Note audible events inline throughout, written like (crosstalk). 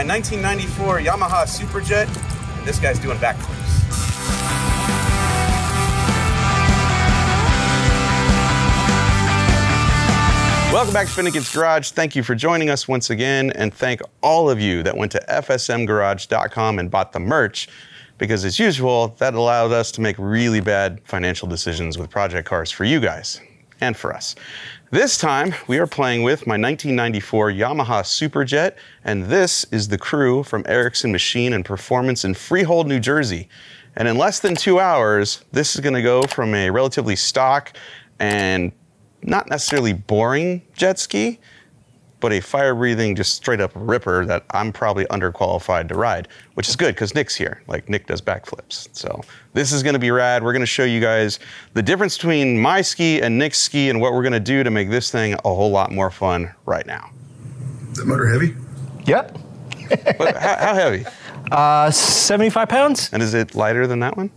my 1994 Yamaha Superjet, and this guy's doing backflips. Welcome back to Finnegan's Garage. Thank you for joining us once again, and thank all of you that went to fsmgarage.com and bought the merch, because as usual, that allowed us to make really bad financial decisions with project cars for you guys and for us. This time, we are playing with my 1994 Yamaha Superjet, and this is the crew from Erickson Machine and Performance in Freehold, New Jersey. And in less than two hours, this is going to go from a relatively stock and not necessarily boring jet ski, but a fire breathing, just straight up ripper that I'm probably underqualified to ride, which is good because Nick's here. Like Nick does backflips. So this is gonna be rad. We're gonna show you guys the difference between my ski and Nick's ski and what we're gonna do to make this thing a whole lot more fun right now. Is that motor heavy? Yep. How, how heavy? (laughs) Uh, 75 pounds? And is it lighter than that one?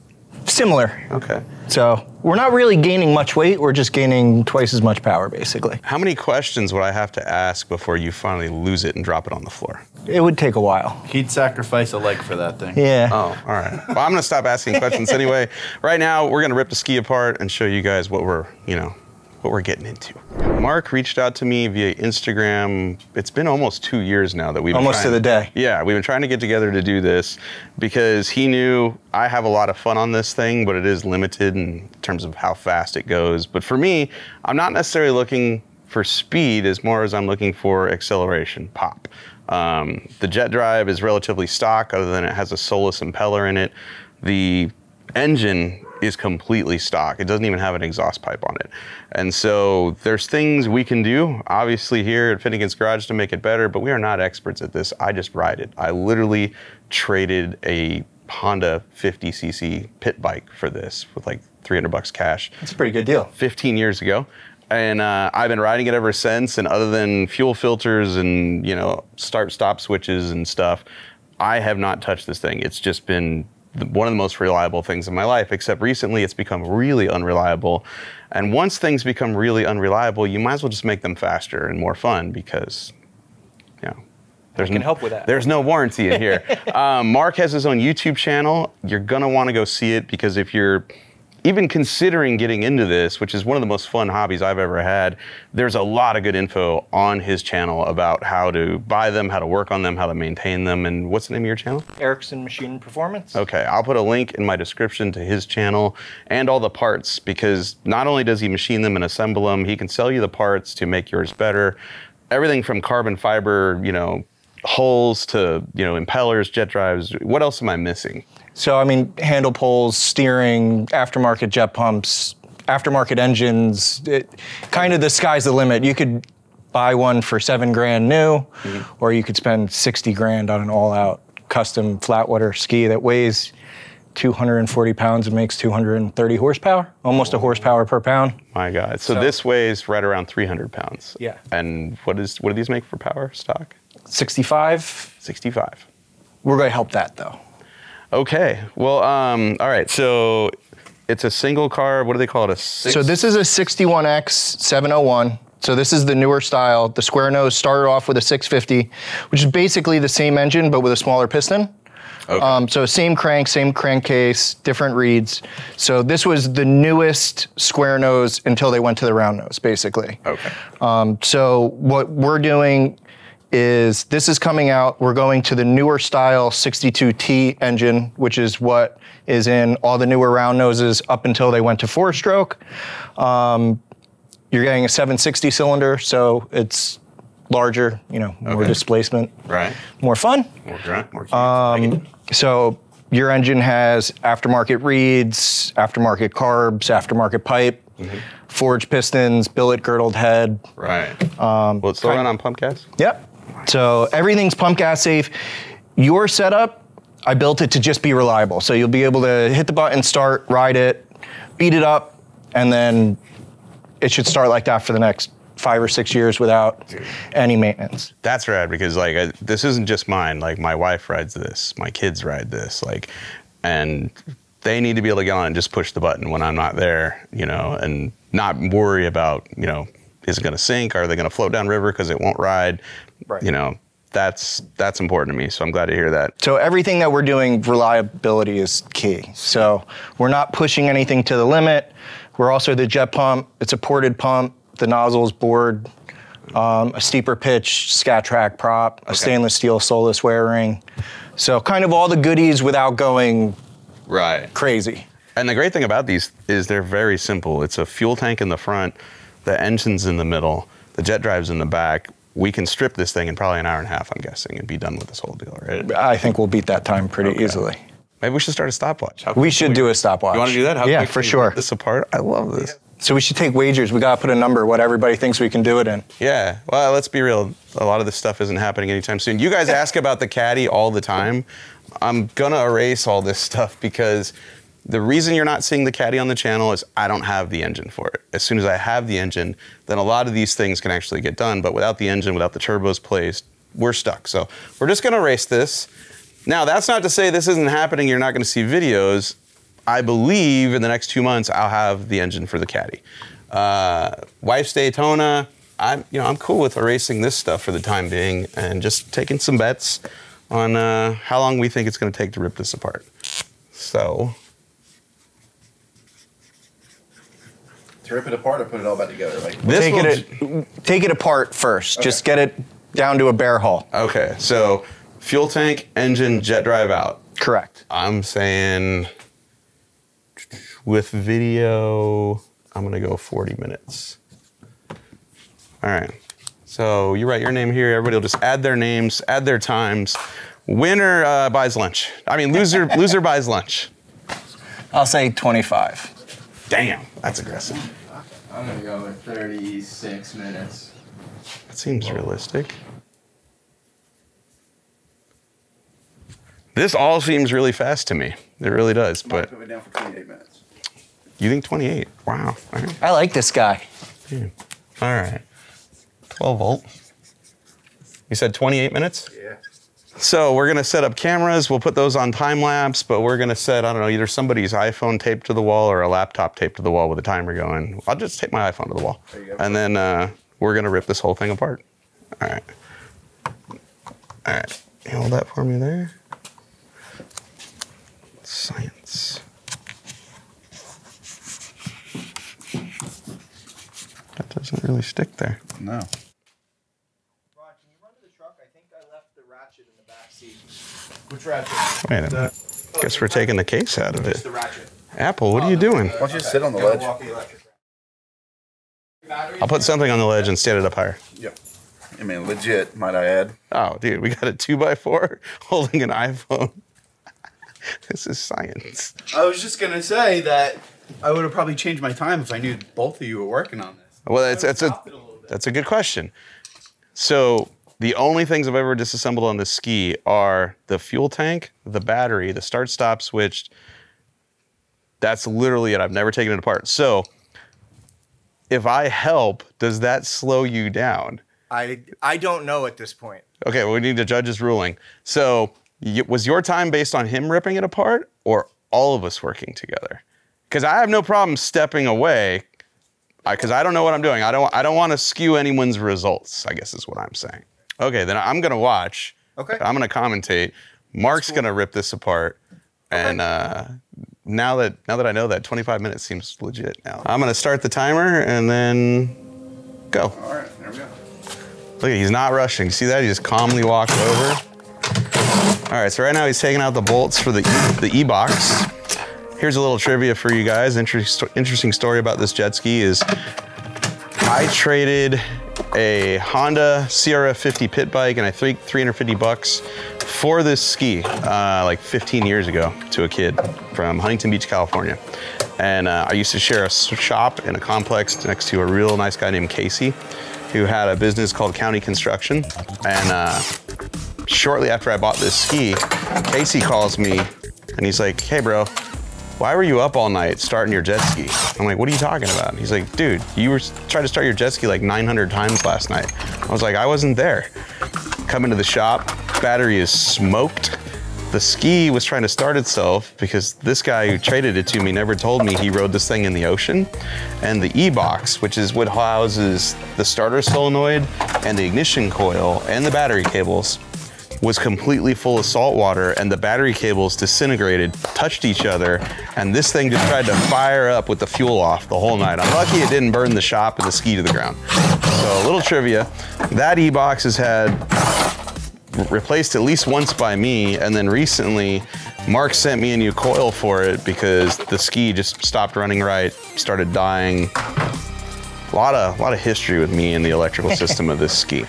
Similar. Okay. So we're not really gaining much weight, we're just gaining twice as much power, basically. How many questions would I have to ask before you finally lose it and drop it on the floor? It would take a while. He'd sacrifice a leg for that thing. Yeah. Oh, all right. Well, I'm going to stop asking questions anyway. (laughs) Right now, we're going to rip the ski apart and show you guys what we're, you know, what we're getting into. Mark reached out to me via Instagram. It's been almost two years now that we've been Almost to the day. Yeah, we've been trying to get together to do this because he knew I have a lot of fun on this thing, but it is limited in terms of how fast it goes. But for me, I'm not necessarily looking for speed as more as I'm looking for acceleration, pop. Um, the jet drive is relatively stock, other than it has a Solas impeller in it. The engine is completely stock. It doesn't even have an exhaust pipe on it. And so there's things we can do, obviously, here at Finnegan's Garage to make it better, but we are not experts at this. I just ride it. I literally traded a Honda 50cc pit bike for this with like 300 bucks cash. It's a pretty good deal. 15 years ago. And uh, I've been riding it ever since. And other than fuel filters and you know start stop switches and stuff, I have not touched this thing. It's just been one of the most reliable things in my life. Except recently, it's become really unreliable. And once things become really unreliable, you might as well just make them faster and more fun because you know. There's can n- help with that. There's no warranty in here. um, (laughs) Mark has his own YouTube channel. You're gonna want to go see it because if you're even considering getting into this, which is one of the most fun hobbies I've ever had, there's a lot of good info on his channel about how to buy them, how to work on them, how to maintain them, and what's the name of your channel? Erickson Machine Performance. Okay, I'll put a link in my description to his channel and all the parts because not only does he machine them and assemble them, he can sell you the parts to make yours better. Everything from carbon fiber, you know, hulls to, you know, impellers, jet drives. What else am I missing? So, I mean, handle poles, steering, aftermarket jet pumps, aftermarket engines, it, kind of the sky's the limit. You could buy one for seven grand new, mm-hmm. or you could spend 60 grand on an all out custom flat water ski that weighs 240 pounds and makes 230 horsepower, almost a horsepower per pound. My God. So, So- this weighs right around 300 pounds. Yeah. And what is what do these make for power stock? 65. 65. We're going to help that though. Okay. Well, um, all right. So it's a single car. What do they call it? A six? So this is a 61X 701. So this is the newer style. The square nose started off with a 650, which is basically the same engine but with a smaller piston. Okay. Um, so same crank, same crankcase, different reeds. So this was the newest square nose until they went to the round nose, basically. okay. Um, so what we're doing is this is coming out. We're going to the newer style 62T engine, which is what is in all the newer round noses up until they went to four stroke. Um, you're getting a 760 cylinder, so it's larger, you know, more Okay. displacement, Right. more fun. More grunt. More. Um, so your engine has aftermarket reeds, aftermarket carbs, aftermarket pipe, Mm-hmm. forged pistons, billet girdled head. right. Um, Will it still run on pump gas? Yep. So everything's pump gas safe. Your setup, I built it to just be reliable. So you'll be able to hit the button, start, ride it, beat it up, and then it should start like that for the next five or six years without any maintenance. That's rad because like I, this isn't just mine. Like my wife rides this, my kids ride this, like, and they need to be able to get on and just push the button when I'm not there, you know, and not worry about you know is it going to sink? Are they going to float down river because it won't ride? Right. You know, that's that's important to me. So I'm glad to hear that. So everything that we're doing, reliability is key. So we're not pushing anything to the limit. We're also the jet pump. It's a ported pump. The nozzle's bored. Um, a steeper pitch Skat-Trak prop, a stainless steel wear ring. So kind of all the goodies without going Right. crazy. And the great thing about these is they're very simple. It's a fuel tank in the front, the engine's in the middle, the jet drive's in the back. We can strip this thing in probably an hour and a half, I'm guessing, and be done with this whole deal, right? I think we'll beat that time pretty Okay. easily. Maybe we should start a stopwatch. How We should do a stopwatch. You want to do that? How yeah, for sure. This apart. I love this. So we should take wagers. We gotta put a number what everybody thinks we can do it in. Yeah. Well, let's be real. A lot of this stuff isn't happening anytime soon. You guys ask about the caddy all the time. I'm gonna erase all this stuff because the reason you're not seeing the caddy on the channel is I don't have the engine for it. As soon as I have the engine, then a lot of these things can actually get done. But without the engine, without the turbos placed, we're stuck. So we're just gonna erase this. Now, that's not to say this isn't happening. You're not gonna see videos. I believe in the next two months I'll have the engine for the caddy. Uh, wife's Daytona. I'm you know I'm cool with erasing this stuff for the time being and just taking some bets on uh, how long we think it's going to take to rip this apart. So To rip it apart or put it all back together? Like, this take will it take it apart first. Just get it down to a bare hull. okay. So fuel tank, engine, jet drive out. Correct. I'm saying with video, I'm gonna go 40 minutes. All right. So you write your name here. Everybody will just add their names, add their times. Winner uh, buys lunch. I mean, loser (laughs) loser buys lunch. I'll say 25. Damn, that's aggressive. I'm gonna go with 36 minutes. That seems realistic. This all seems really fast to me. It really does. But put it down for 28 minutes. you think 28? Wow. All right. I like this guy. All right. 12 volt. You said 28 minutes? Yeah. So we're gonna set up cameras. We'll put those on time lapse, but we're gonna set I don't know either somebody's iPhone taped to the wall or a laptop taped to the wall with a timer going. I'll just tape my iPhone to the wall, There you go. and then uh, we're gonna rip this whole thing apart. All right. All right. You hold that for me there. Science. That doesn't really stick there. No. Ron, can you run to the truck? I think I left the ratchet in the back seat. Which ratchet? Wait a minute. Guess we're taking the case out of it. Apple, what are you doing? Why don't you sit on the ledge? I'll put something on the ledge and stand it up higher. Yep. I mean, legit, might I add. Oh, dude, we got a two by four (laughs) holding an iPhone. (laughs) this is science. I was just gonna say that I would have probably changed my time if I knew both of you were working on this. Well, that's that's a a that's a good question. So the only things I've ever disassembled on this ski are the fuel tank, the battery, the start stop switch. That's literally it. I've never taken it apart. So if I help, does that slow you down? I I don't know at this point. Okay, well, we need the judge's ruling. So, y- was your time based on him ripping it apart or all of us working together? Because I have no problem stepping away because I, don't know what I'm doing. I don't, I don't want to skew anyone's results, I guess is what I'm saying. Okay, then I'm going to watch. Okay. I'm going to commentate. Mark's going to rip this apart. Okay. And uh, now that now that I know that, 25 minutes seems legit now. I'm going to start the timer and then go. All right, there we go. Look, he's not rushing. See that? He just calmly walked over. All right, so right now he's taking out the bolts for the e, the e-box. Here's a little trivia for you guys. Interesting, interesting story about this jet ski is I traded a Honda CRF 50 pit bike and I think 350 bucks for this ski uh, like 15 years ago to a kid from Huntington Beach, California. And uh, I used to share a shop in a complex next to a real nice guy named Casey who had a business called County Construction. And uh, shortly after I bought this ski, Casey calls me and he's like, hey, bro, why were you up all night starting your jet ski? I'm like, what are you talking about? He's like, dude, you were trying to start your jet ski like 900 times last night. I was like, I wasn't there. Come into the shop, battery is smoked. the ski was trying to start itself because this guy who traded it to me never told me he rode this thing in the ocean. And the e-box, which is what houses the starter solenoid and the ignition coil and the battery cables, was completely full of salt water and the battery cables disintegrated, touched each other, and this thing just tried to fire up with the fuel off the whole night. I'm lucky it didn't burn the shop and the ski to the ground. So a little trivia, that e-box has had replaced at least once by me, and then recently Mark sent me a new coil for it because the ski just stopped running right, started dying. A lot of, a lot of history with me and the electrical (laughs) system of this ski.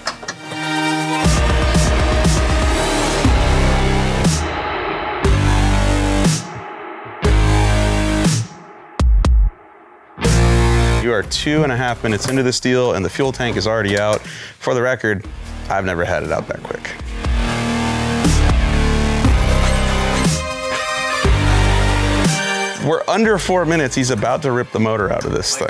Two and a half minutes into this deal and the fuel tank is already out. For the record, I've never had it out that quick. We're under four minutes. He's about to rip the motor out of this thing.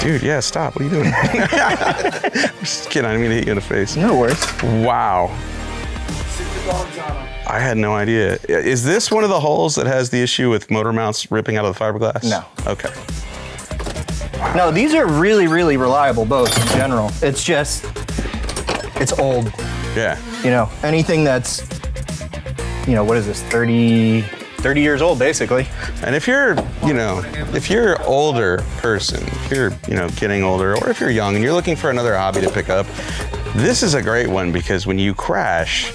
Dude, yeah, stop. What are you doing? I'm (laughs) just kidding. I didn't mean to hit you in the face. No worries. Wow. I had no idea. Is this one of the holes that has the issue with motor mounts ripping out of the fiberglass? No. Okay. No, these are really, really reliable boats in general. It's just, it's old. Yeah. You know, anything that's, you know, what is this, 30, 30 years old, basically. And if you're, you know, if you're an older person, if you're, you know, getting older, or if you're young and you're looking for another hobby to pick up, this is a great one because when you crash,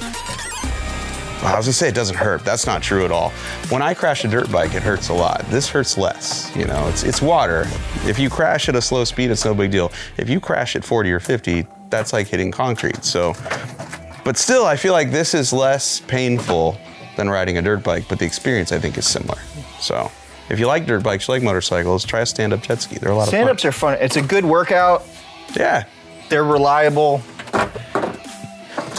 I was gonna say it doesn't hurt. That's not true at all. When I crash a dirt bike, it hurts a lot. This hurts less. You know, it's it's water. If you crash at a slow speed, it's no big deal. If you crash at 40 or 50, that's like hitting concrete. So, but still, I feel like this is less painful than riding a dirt bike, but the experience I think is similar. So, if you like dirt bikes, you like motorcycles, try a stand-up jet ski. They're a lot Stand of ups are fun. It's a good workout. Yeah, They're reliable.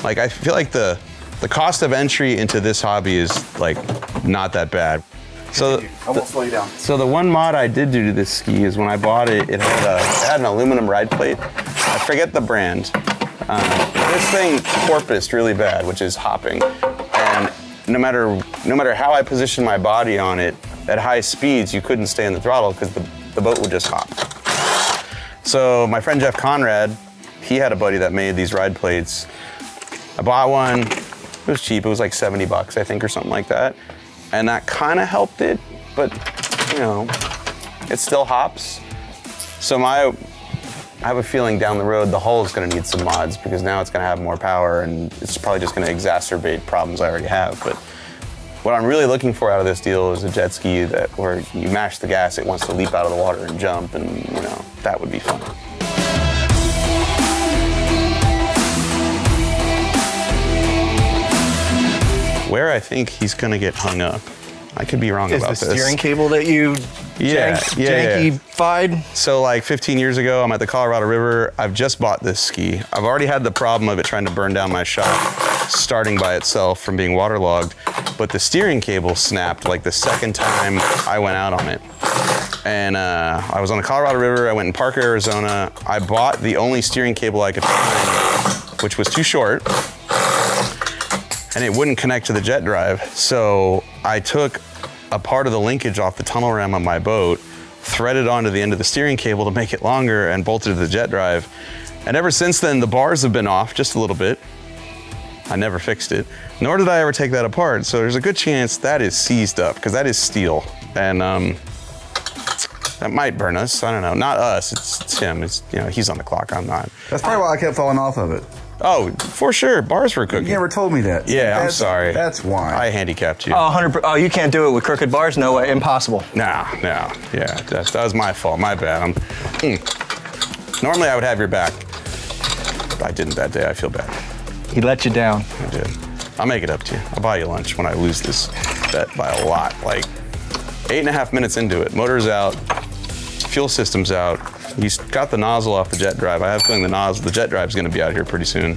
like I feel like the the cost of entry into this hobby is like not that bad. So I won't slow you down. So the one mod I did do to this ski is when I bought it, it had, a, it had an aluminum ride plate. I forget the brand. Um, this thing porpoised really bad, which is hopping, and no matter no matter how I positioned my body on it at high speeds, you couldn't stay in the throttle because the, the boat would just hop. So my friend Jeff Conrad, he had a buddy that made these ride plates. I bought one. It was cheap. It was like 70 bucks, I think, or something like that. And that kind of helped it, but you know, it still hops. So my, I have a feeling down the road the hull is going to need some mods because now it's going to have more power and it's probably just going to exacerbate problems I already have. But what I'm really looking for out of this deal is a jet ski that where you mash the gas, it wants to leap out of the water and jump, and you know that would be fun. Where I think he's going to get hung up, I could be wrong Is about the this. steering cable that you Yeah, jank, yeah, yeah. janky-fied? So like 15 years ago, I'm at the Colorado River. I've just bought this ski. I've already had the problem of it trying to burn down my shop, starting by itself from being waterlogged. But the steering cable snapped like the second time I went out on it. And uh, I was on the Colorado River. I went in Parker, Arizona. I bought the only steering cable I could find, which was too short and it wouldn't connect to the jet drive. So I took a part of the linkage off the tunnel ram on my boat, threaded onto the end of the steering cable to make it longer, and bolted to the jet drive. And ever since then, the bars have been off just a little bit. I never fixed it, nor did I ever take that apart. So there's a good chance that is seized up because that is steel, and um, that might burn us. I don't know. Not us. It's, him. It's you know he's on the clock. I'm not. That's probably why I kept falling off of it. Oh, for sure. Bars were cooking. You never told me that. Yeah, I'm sorry. That's why. I handicapped you. Oh, 100 Oh, you can't do it with crooked bars? No way. Impossible. No, no, yeah, that, that was my fault. My bad. I'm, hmm. Normally I would have your back. I didn't that day. I feel bad. He let you down. I did. I'll make it up to you. I'll buy you lunch when I lose this bet by a lot. Like eight and a half minutes into it, motor's out, fuel system's out. He's got the nozzle off the jet drive. I have a feeling the nozzle, the jet drive's going to be out here pretty soon.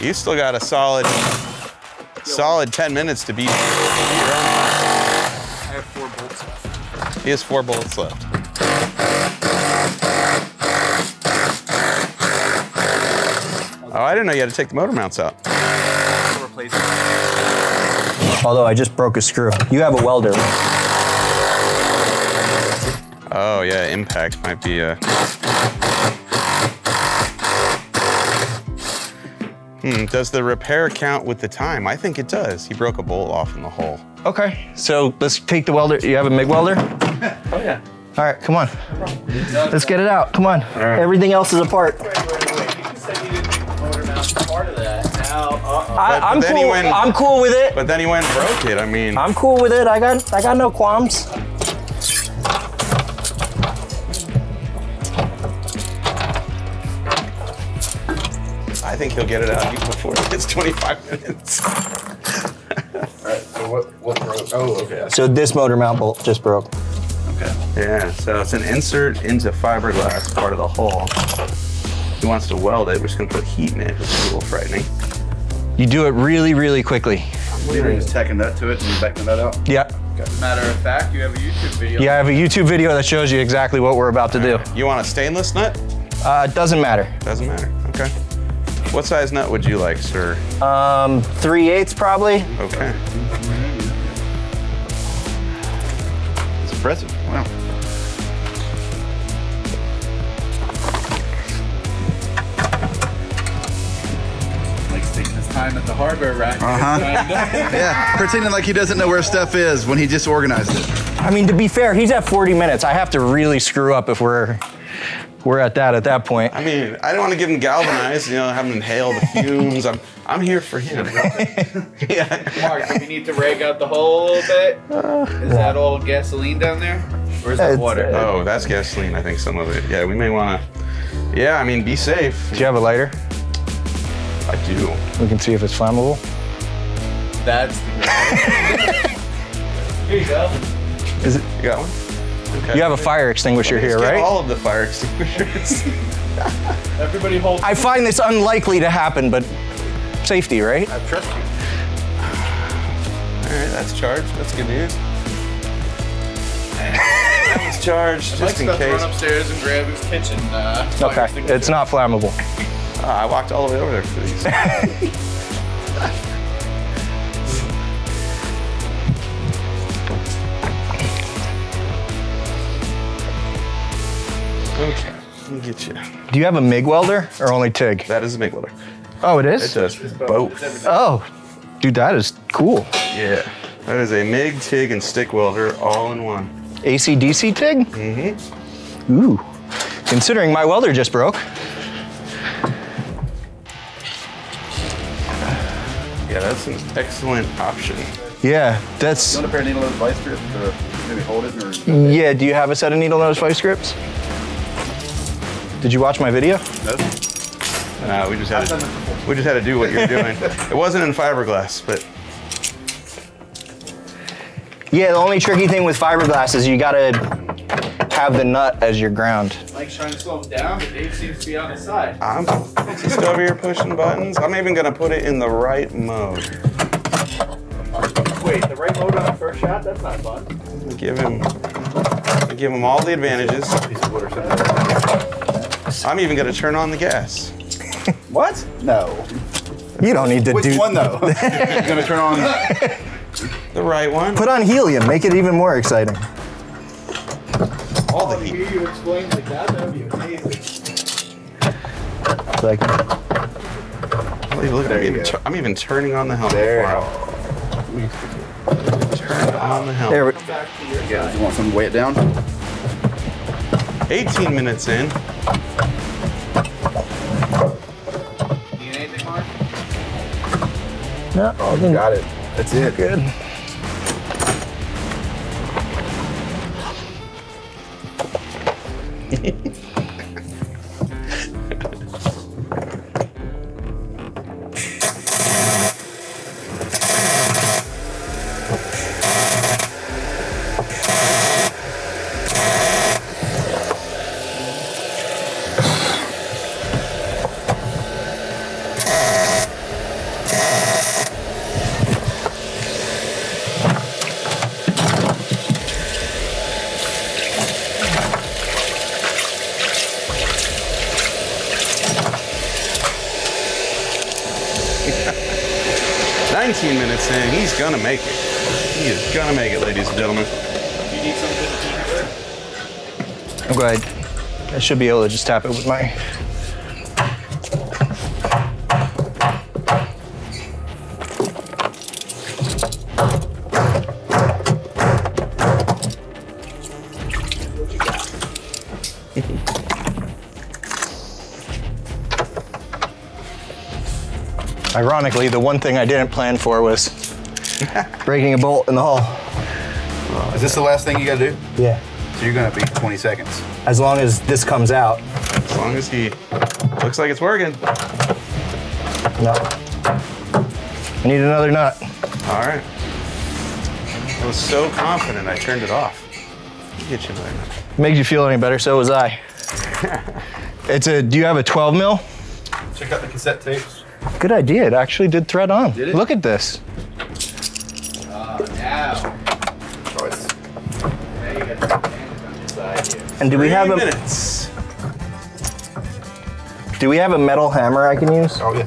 You still got a solid, solid 10 minutes to beat. beat your own. I have four bolts left. He has four bullets left. Oh, I didn't know you had to take the motor mounts out. Although I just broke a screw. You have a welder. Oh yeah, impact might be a. Hmm, does the repair count with the time? I think it does. He broke a bolt off in the hole. Okay, so let's take the welder. You have a MIG welder? (laughs) Oh yeah. All right, come on. Let's get it out. Come on. Everything else is apart. Wait, wait, wait. You said you didn't motor mount part of that. Now, uh-oh. I, But- I'm but then he cool. went- I'm cool with it. But then he went and broke it. I mean, I'm cool with it. I got I got no qualms. Think he'll get it out before it gets 25 minutes. All right. So what? What broke? Oh, okay. So this motor mount bolt just broke. Okay. Yeah, so it's an insert into fiberglass part of the hull. He wants to weld it. We're just gonna put heat in it, which is a little frightening. You do it really, really quickly. You're just tacking that to it and backing that out. Yep. Matter of fact, you have a YouTube video. Yeah, I have a YouTube video that shows you exactly what we're about to do. You want a stainless nut? Uh, it doesn't matter. Doesn't matter. Okay. What size nut would you like, sir? Um, three eighths probably. Okay. It's impressive. Wow. Like taking his time at the hardware rack. Uh-huh. (laughs) Yeah. Pretending like he doesn't know where stuff is when he just organized it. I mean, to be fair, he's at 40 minutes. I have to really screw up if we're we're at that at that point. I mean, I don't want to give him galvanized, you know, have him inhale the fumes. I'm, I'm here for him. (laughs) yeah. Mark, do we need to rake out the hole a little bit? Is that all gasoline down there? Or is that It's, water? uh, Oh, that's gasoline. I think some of it. Yeah, we may want to. Yeah, I mean, be safe. Do you have a lighter? I do. We can see if it's flammable. That's the (laughs) (laughs) Here you go. Is it? You got one? Okay. You have a fire extinguisher here, right? All of the fire extinguishers. (laughs) Everybody hold. I find this unlikely to happen, but safety, right? I trust you. All right, that's charged. That's good news. That was charged, Mike's just in about to case. run upstairs and grab his kitchen. Uh, Okay, it's not flammable. Ah, I walked all the way over there for these. (laughs) okay, let me get you. Do you have a MIG welder or only TIG? That is a MIG welder. Oh, it is? it It is? does both. Oh, dude, that is cool. Yeah, that is a MIG, TIG, and stick welder all in one. AC DC TIG? Mm-hmm. Ooh. Considering my welder just broke. Yeah, that's an excellent option. Yeah, that's. You want a pair of needle nose vice grips to maybe hold it or? Yeah, do you have a set of needle nose vice grips? Did you watch my video? Nope. Uh, we just had to, we just had to do what you're doing. it wasn't in fiberglass, but Yeah, the only tricky thing with fiberglass is you gotta have the nut as your ground. Mike's trying to slow him down, but Dave seems to be on his side. I'm just over here pushing buttons. I'm even gonna put it in the right mode. Wait, the right mode on the first shot? That's not fun. Give him, give him all the advantages. I'm even gonna turn on the gas. (laughs) What? No. You don't need to Which do. one though? You're (laughs) gonna turn on. The right one. Put on helium, make it even more exciting. all the To heat. hear you explain like that, that would be amazing. Like, Look, look, I'm, There you even go. tu- I'm even turning on the helmet. There. for him. Turn on the helmet. there, we- Back to your Yeah. You want something to weigh it down? 18 minutes in. No, I think Got it. That's it. good. Should be able to just tap it with my. Ironically, the one thing I didn't plan for was (laughs) breaking a bolt in the hull. Is this the last thing you gotta do? Yeah. So you're gonna be 20 seconds. As long as this comes out. As long as he looks like it's working. No. I need another nut. All right. I was so confident I turned it off. Get you another nut. Makes you feel any better, so was I. (laughs) it's a, do you have a 12 mil? Check out the cassette tapes. Good idea. It actually did thread on. Did it? Look at this. Uh, now. Oh, it's. Now you got the bandage on your side here. And do we Three have a do we have a metal hammer I can use? Oh, yeah.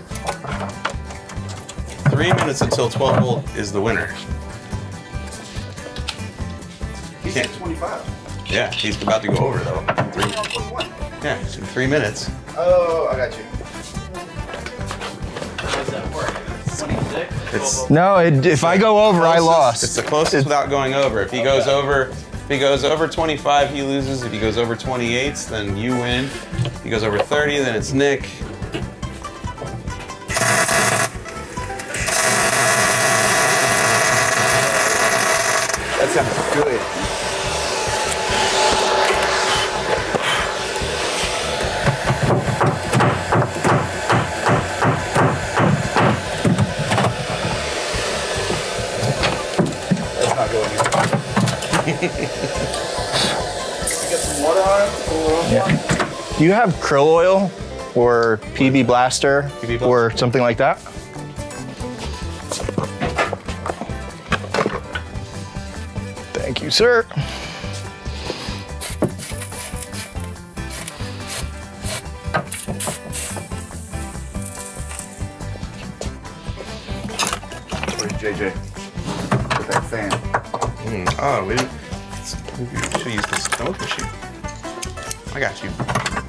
Three minutes until 12 volt is the winner. He's Can't- at 25. Yeah, he's about to go over though. Three, He's on 21. yeah, it's in three minutes. Oh, I got you. How does that work? 26? It's No, it, if I go over, I lost. It's the closest without going over. If he goes over, if he goes over 25, he loses. If he goes over 28, then you win. If he goes over 30, then it's Nick. Do you have krill oil or PB Blaster PB Blaster? or something like that? Thank you, sir. JJ? With that fan. Mm, oh, we. We should use the smoke machine. I got you.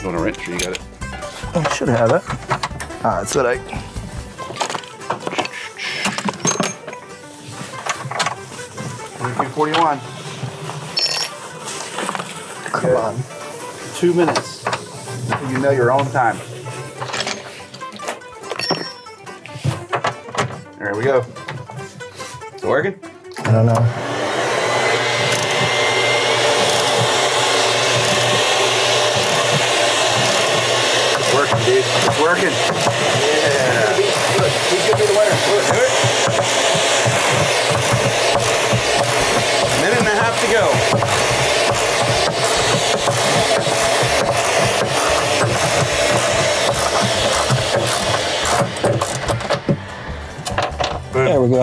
You want a wrench or you got it? I should have it. Ah, that's what I. Twenty-two forty-one. Come on. Two minutes. You know your own time. There we go. Is it working? I don't know.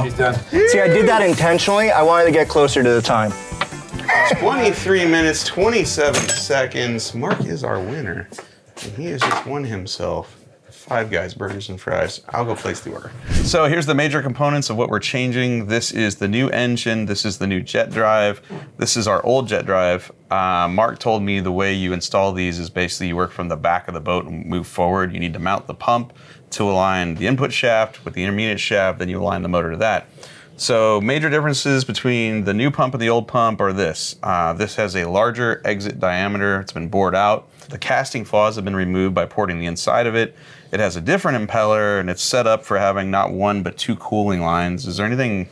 He's done. See, I did that intentionally. I wanted to get closer to the time. 23 minutes, 27 seconds. Mark is our winner. And he has just won himself Five Guys Burgers and Fries. I'll go place the order. So here's the major components of what we're changing. This is the new engine. This is the new jet drive. This is our old jet drive. Uh, Mark told me the way you install these is basically you work from the back of the boat and move forward. You need to mount the pump to align the input shaft with the intermediate shaft, then you align the motor to that. So major differences between the new pump and the old pump are this. Uh, this has a larger exit diameter. It's been bored out. The casting flaws have been removed by porting the inside of it. It has a different impeller and it's set up for having not one but two cooling lines. Is there anything,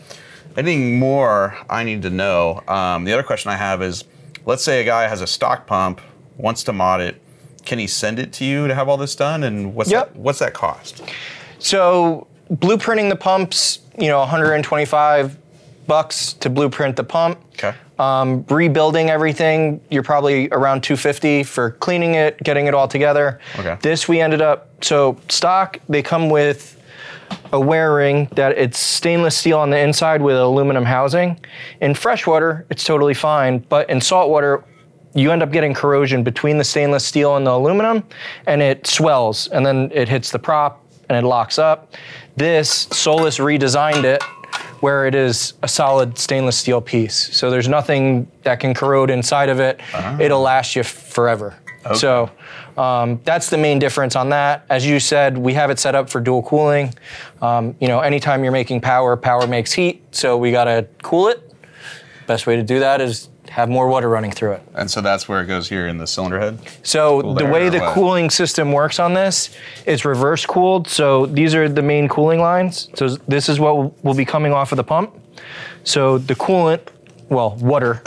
anything more I need to know? Um, the other question I have is, let's say a guy has a stock pump, wants to mod it. Can he send it to you to have all this done? And what's Yep. that, what's that cost? So blueprinting the pumps, you know, 125 bucks to blueprint the pump. Okay. Um, rebuilding everything, you're probably around 250 for cleaning it, getting it all together. Okay. This we ended up so stock. They come with a wear ring that it's stainless steel on the inside with aluminum housing. In freshwater, it's totally fine, but in saltwater, you end up getting corrosion between the stainless steel and the aluminum, and it swells, and then it hits the prop and it locks up. This Solas redesigned it where it is a solid stainless steel piece. So there's nothing that can corrode inside of it. Ah. It'll last you forever. So um, that's the main difference on that. As you said, we have it set up for dual cooling. Um, you know, anytime you're making power, power makes heat. So we gotta cool it. Best way to do that is have more water running through it. And so that's where it goes here in the cylinder head. So Cool the way the what? cooling system works on this, it's reverse cooled. So these are the main cooling lines. So this is what will be coming off of the pump. So the coolant, well, water,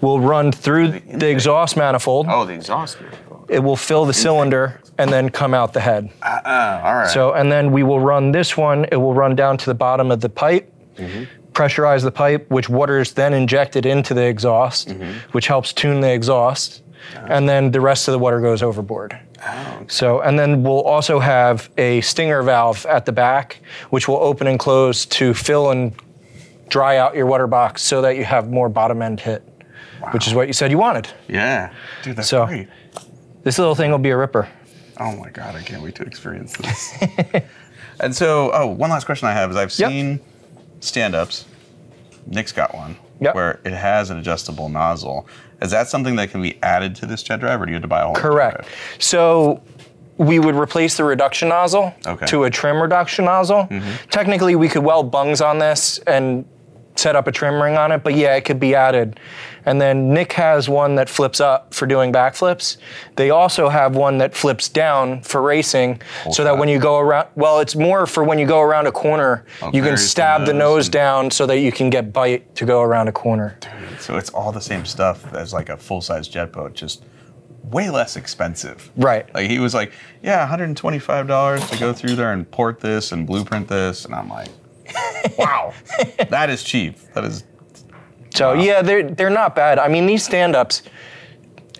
will run through the exhaust manifold. Oh, the exhaust. Manifold. It will fill the cylinder and then come out the head. Uh, uh, all right. So, and then we will run this one, it will run down to the bottom of the pipe, mm-hmm. pressurize the pipe, which water is then injected into the exhaust, mm-hmm. which helps tune the exhaust. And then the rest of the water goes overboard. Oh, so, and then we'll also have a stinger valve at the back, which will open and close to fill and dry out your water box so that you have more bottom end hit, which is what you said you wanted. yeah, dude, that's So- great. This little thing will be a ripper. Oh my god, I can't wait to experience this. (laughs) and so, oh, one last question I have is I've Yep. seen stand-ups. Nick's got one Yep. where it has an adjustable nozzle. Is that something that can be added to this jet drive, or do you have to buy a whole? new jet Correct. drive? So we would replace the reduction nozzle Okay. to a trim reduction nozzle. Mm-hmm. Technically, we could weld bungs on this and set up a trim ring on it, but yeah, it could be added. And then Nick has one that flips up for doing backflips. They also have one that flips down for racing, so that when you go around, well, it's more for when you go around a corner, you can stab the nose nose and- down so that you can get bite to go around a corner. So it's all the same stuff as like a full-size jet boat, just way less expensive. Right. Like he was like, yeah, $125 to go through there and port this and blueprint this, and I'm like, (laughs) wow, that is cheap. That is So yeah, they're they're not bad. I mean, these stand-ups,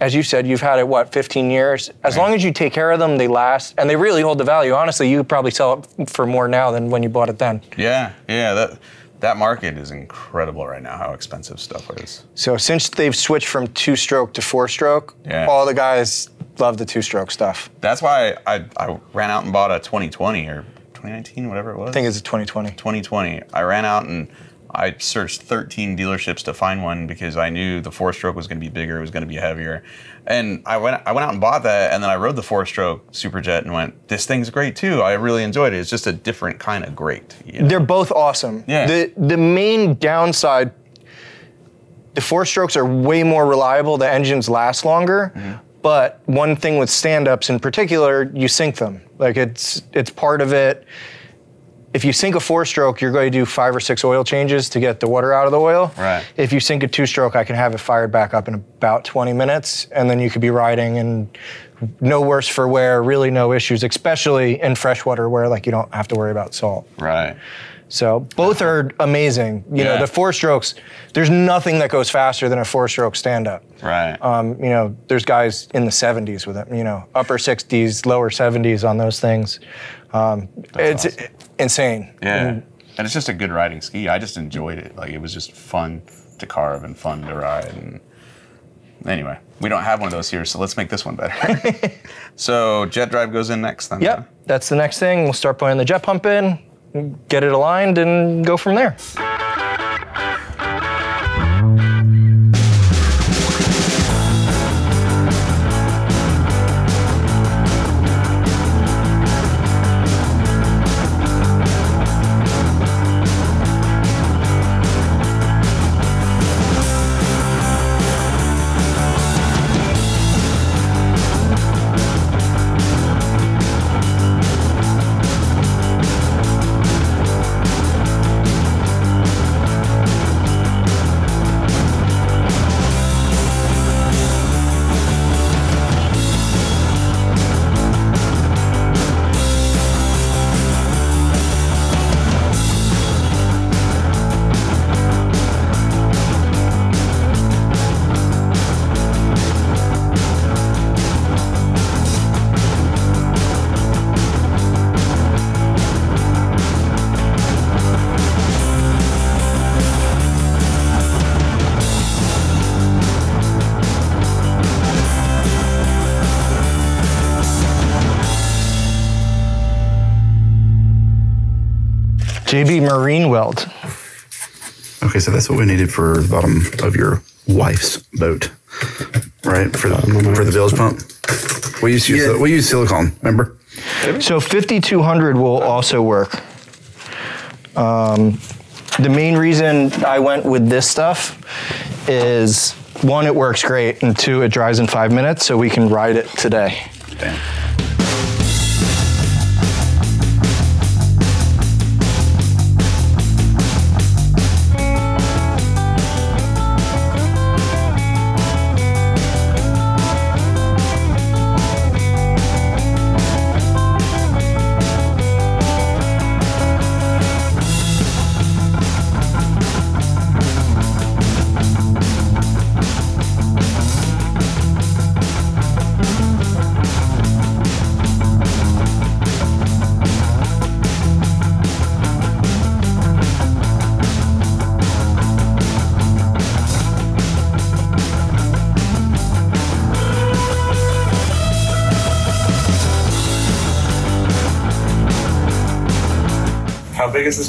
as you said, you've had it what 15 years. As long as you take care of them, they last, and they really hold the value. Honestly, you could probably sell it for more now than when you bought it then. Yeah, yeah. That that market is incredible right now. How expensive stuff is. So since they've switched from two-stroke to four-stroke, Yeah. all the guys love the two-stroke stuff. That's why I, I ran out and bought a 2020 or 2019, whatever it was. I think it's a 2020. 2020. I ran out and I searched 13 dealerships to find one because I knew the four-stroke was going to be bigger, it was going to be heavier, and I went I went out and bought that, and then I rode the four-stroke Superjet and went, this thing's great too. I really enjoyed it. It's just a different kind of great. you know? They're both awesome. Yeah. The the main downside, the four strokes are way more reliable. The engines last longer. Mm-hmm. But one thing with stand-ups in particular, you sink them. Like it's it's part of it. If you sink a four-stroke, you're going to do five or six oil changes to get the water out of the oil. Right. If you sink a two-stroke, I can have it fired back up in about 20 minutes, and then you could be riding and no worse for wear, really no issues, especially in freshwater where like you don't have to worry about salt. right. So both are amazing. You know, Yeah. the four strokes, there's nothing that goes faster than a four stroke stand up. Right. Um, you know, there's guys in the 70s with it, you know, upper 60s, lower 70s on those things. Um, it's awesome. Insane. Yeah. Mm-hmm. And it's just a good riding ski. I just enjoyed it. Like it was just fun to carve and fun to ride. And anyway, we don't have one of those here, so let's make this one better. (laughs) so jet drive goes in next then. Yep, that's the next thing. We'll start putting the jet pump in, get it aligned, and go from there. JB Marine Weld. Okay, so that's what we needed for the bottom of your wife's boat, right? For the for the bilge pump. We used to use, we use silicone. Remember? So 5200 will also work. Um, the main reason I went with this stuff is one, it works great, and two, it dries in five minutes, so we can ride it today. Damn.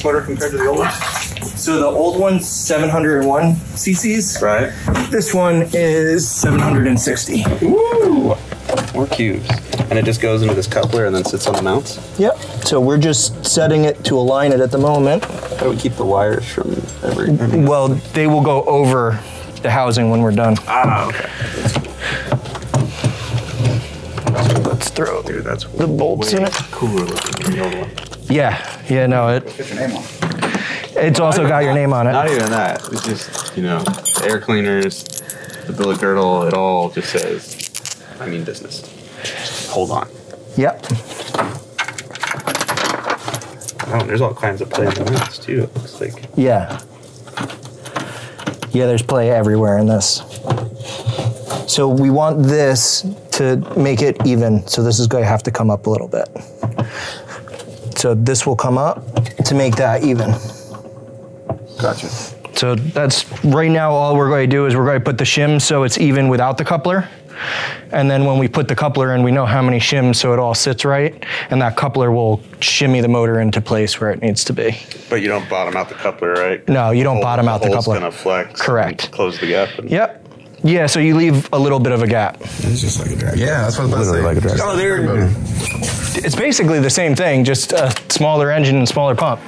This motor compared to the old one? So the old one's 701 cc's. Right. This one is 760. Woo! More cubes. And it just goes into this coupler and then sits on the mounts? Yep. So we're just setting it to align it at the moment. How do we keep the wires from every. Well, they will go over the housing when we're done. Ah, okay. Let's throw Dude, that's the bolts in it. cooler looking than the old one. Yeah, yeah, no, it. Put your name on. It's also got your name on it. Not it. even that. It's just, you know, air cleaners, the billet girdle, it all just says, I mean business. Hold on. Yep. Oh, there's all kinds of play in the mounts too, it looks like. Yeah. Yeah, there's play everywhere in this. So we want this to make it even. So this is going to have to come up a little bit. So this will come up to make that even. Gotcha. So that's right now all we're going to do is we're going to put the shim so it's even without the coupler. And then when we put the coupler in, we know how many shims so it all sits right. And that coupler will shimmy the motor into place where it needs to be. But you don't bottom out the coupler, right? No, you don't Hole- bottom out the hole's coupler. gonna flex. Correct. and Close the gap. And Yep. Yeah, so you leave a little bit of a gap. It's just like a drag. Yeah, that's what I was about to say. Oh, they're. It's basically the same thing, just a smaller engine and smaller pump.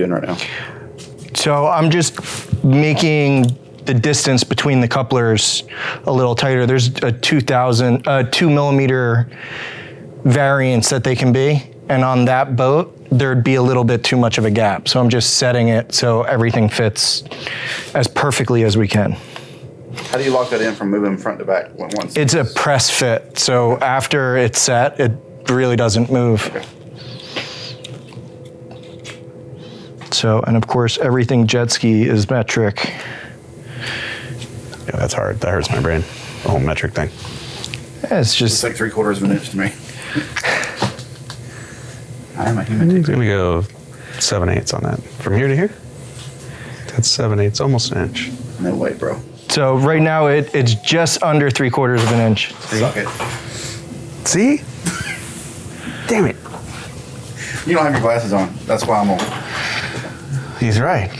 Doing right now? So I'm just making the distance between the couplers a little tighter. There's a 2,000, uh, two millimeter variance that they can be. And on that boat, there'd be a little bit too much of a gap. So I'm just setting it so everything fits as perfectly as we can. How do you lock that in from moving front to back once? It's a press fit. So after it's set, it really doesn't move. So, and of course, everything jet ski is metric. Yeah, that's hard. That hurts my brain. The whole metric thing. Yeah, It's It's just like three quarters of an inch to me. (laughs) I am a human. It's gonna go seven eighths on that. From here to here? That's seven eighths, almost an inch. No way, bro. so right now it, it's just under three quarters of an inch. Suck it. See? (laughs) Damn it. You don't have your glasses on. That's why I'm on. He's right.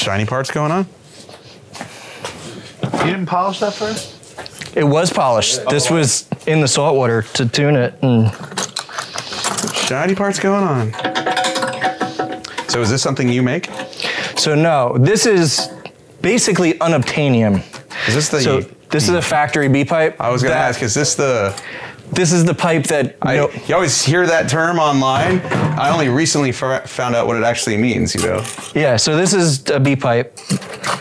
Shiny parts going on? You didn't polish that first? It was polished. This was in the salt water to tune it. And Shiny parts going on. So is this something you make? so no, this is basically unobtainium. Is this the? So this is a hmm. factory B pipe. I was gonna that- ask. Is this the? This is the pipe that I, no, you always hear that term online. I only recently found out what it actually means. You know, yeah. So this is a B pipe.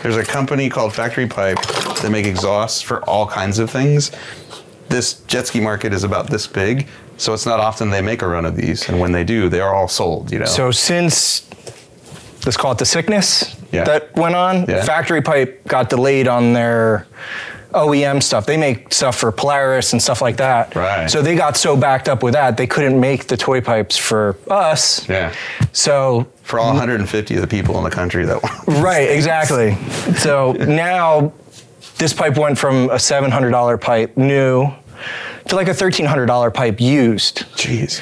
there's a company called Factory Pipe that make exhausts for all kinds of things. This jet ski market is about this big, so it's not often they make a run of these, and when they do, they are all sold. You know. So since let's call it the sickness Yeah. that went on, Yeah. factory pipe got delayed on their OEM stuff. They make stuff for Polaris and stuff like that. Right. So they got so backed up with that they couldn't make the toy pipes for us. yeah. So For all 150 of the people in the country that want. (laughs) right, exactly. So now this pipe went from a $700 pipe new to like a $1,300 pipe used. Jesus.